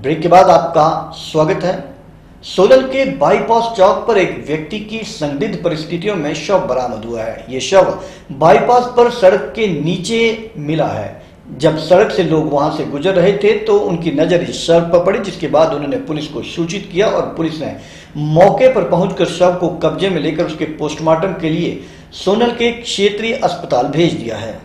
Break के बाद आपका स्वागत है। सोलन के बाईपास चौक पर एक व्यक्ति की संदिग्ध परिस्थितियों में शव बरामद हुआ है। ये शव बाईपास पर सड़क के नीचे मिला है। जब सड़क से लोग वहाँ से गुजर रहे थे तो उनकी नज़र इस शव पर पड़ी, जिसके बाद उन्होंने पुलिस को सूचित किया और पुलिस ने मौके पर पहुंचकर शव को कब्जे में लेकर उसके पोस्टमार्टम के लिए सोनल के क्षेत्रीय अस्पताल भेज दिया है।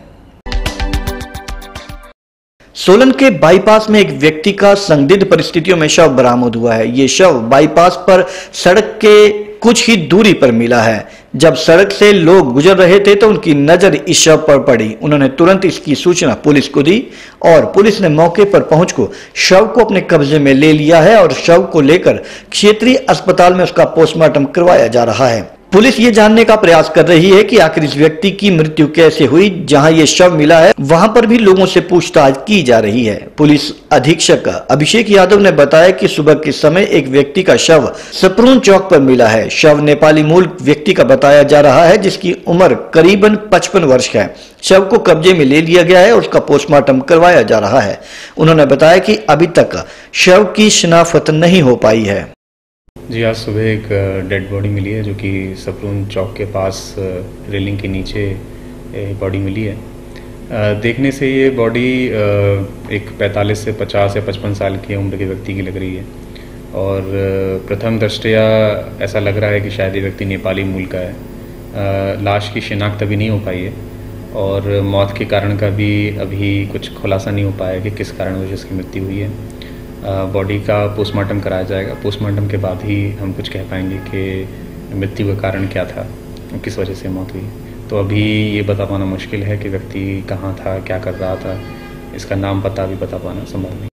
सोलन के बाईपास में एक व्यक्ति का संदिग्ध परिस्थितियों में शव बरामद हुआ है। ये शव बाईपास पर सड़क के कुछ ही दूरी पर मिला है। जब सड़क से लोग गुजर रहे थे तो उनकी नज़र इस शव पर पड़ी। उन्होंने तुरंत इसकी सूचना पुलिस को दी और पुलिस ने मौके पर पहुँच को शव को अपने कब्जे में ले लिया है और शव को लेकर क्षेत्रीय अस्पताल में उसका पोस्टमार्टम करवाया जा रहा है। पुलिस ये जानने का प्रयास कर रही है कि आखिर इस व्यक्ति की मृत्यु कैसे हुई, जहाँ ये शव मिला है, वहाँ पर भी लोगों से पूछताछ की जा रही है। पुलिस अधीक्षक अभिषेक यादव ने बताया कि सुबह के समय एक व्यक्ति का शव सपरून चौक पर मिला है। शव नेपाली मूल व्यक्ति का बताया जा रहा है, जिसकी उम्र करीबन पचपन वर्ष है। शव को कब्जे में ले लिया गया है और उसका पोस्टमार्टम करवाया जा रहा है। उन्होंने बताया कि अभी तक शव की शिनाख्त नहीं हो पाई है। जी, आज सुबह एक डेड बॉडी मिली है, जो कि सपरून चौक के पास रेलिंग के नीचे बॉडी मिली है। देखने से ये बॉडी एक 45 से 50 या 55 साल की उम्र के व्यक्ति की लग रही है। और प्रथम दृष्टया ऐसा लग रहा है कि शायद ये व्यक्ति नेपाली मूल का है। लाश की शिनाख्त अभी नहीं हो पाई है, और मौत के कारण का भी अभी कुछ खुलासा नहीं हो पाया कि किस कारण वजह इसकी मृत्यु हुई है। बॉडी का पोस्टमार्टम कराया जाएगा। पोस्टमार्टम के बाद ही हम कुछ कह पाएँगे कि मृत्यु का कारण क्या था, किस वजह से मौत हुई। तो अभी ये बता पाना मुश्किल है कि व्यक्ति कहाँ था, क्या कर रहा था। इसका नाम पता भी बता पाना संभव नहीं।